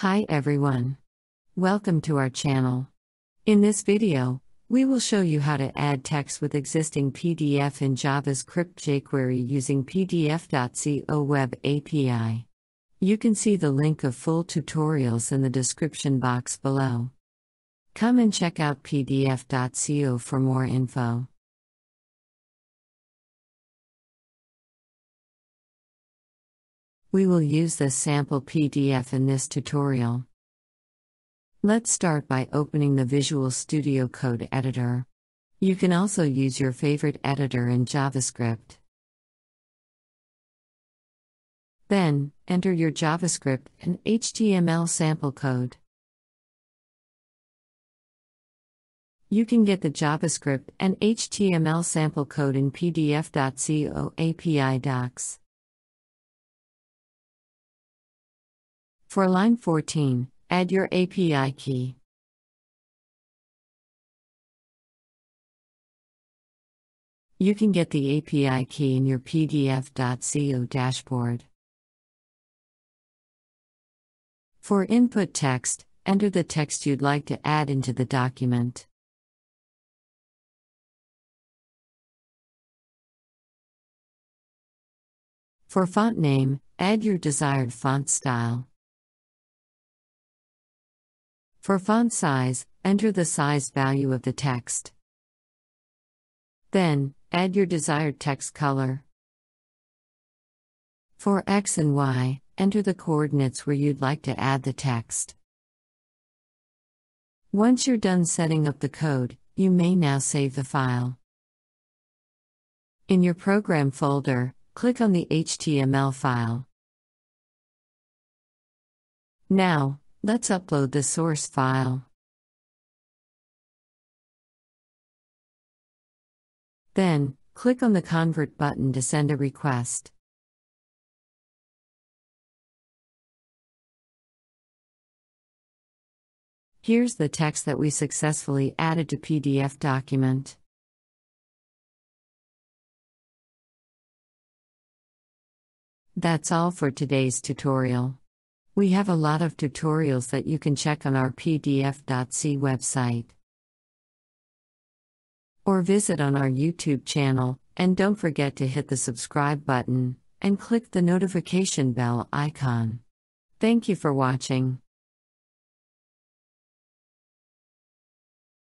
Hi everyone. Welcome to our channel. In this video, we will show you how to add text with existing PDF in JavaScript jQuery using pdf.co web API. You can see the link of full tutorials in the description box below. Come and check out pdf.co for more info. We will use this sample PDF in this tutorial. Let's start by opening the Visual Studio Code editor. You can also use your favorite editor in JavaScript. Then, enter your JavaScript and HTML sample code. You can get the JavaScript and HTML sample code in pdf.co API docs. For line 14, add your API key. You can get the API key in your pdf.co dashboard. For input text, enter the text you'd like to add into the document. For font name, add your desired font style. For font size, enter the size value of the text. Then, add your desired text color. For X and Y, enter the coordinates where you'd like to add the text. Once you're done setting up the code, you may now save the file. In your program folder, click on the HTML file. Now, Let's upload the source file. Then, click on the Convert button to send a request. Here's the text that we successfully added to PDF document. That's all for today's tutorial. We have a lot of tutorials that you can check on our pdf.co website. Or visit on our YouTube channel, and don't forget to hit the subscribe button and click the notification bell icon. Thank you for watching.